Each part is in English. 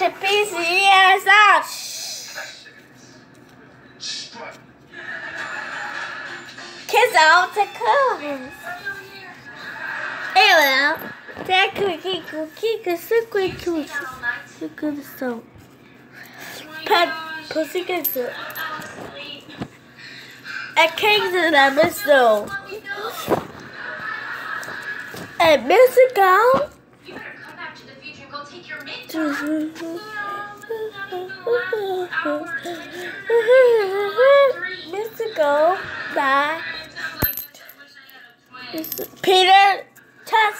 of ass out. Kiss out the. Eu não. Tem aqui, aqui, que se cuida. Se cuida só. Pat, pussycat. A cake that I missed though. A musical. A twin. Peter Tus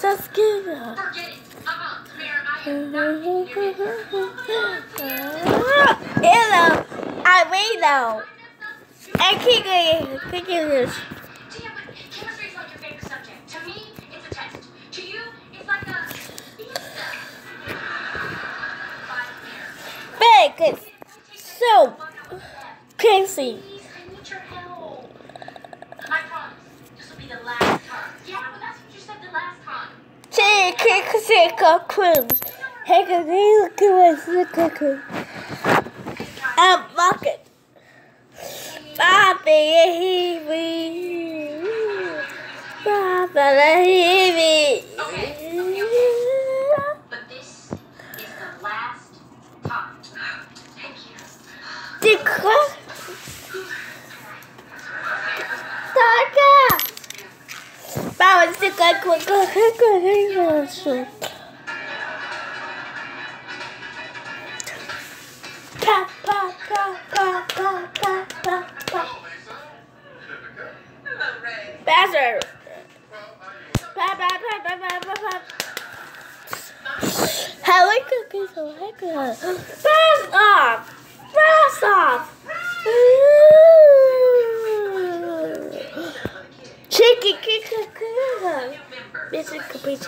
Tuskegee. Forget it. Uh-uh, Tamara, I am She kicks sick of cruise. Hey, can you look at my sick of? I'm bucket. Bobby, he me. Baba, he me. Baba, sick of cruise. Cruise. Pa, pa, pa, pa, pa, pa, pa, pa. Bastard. Pa, pa, pa, pa, pa, pa, pa. I like cookies. I like cookies. Pass off. Pass off. Chicky, kick, kick,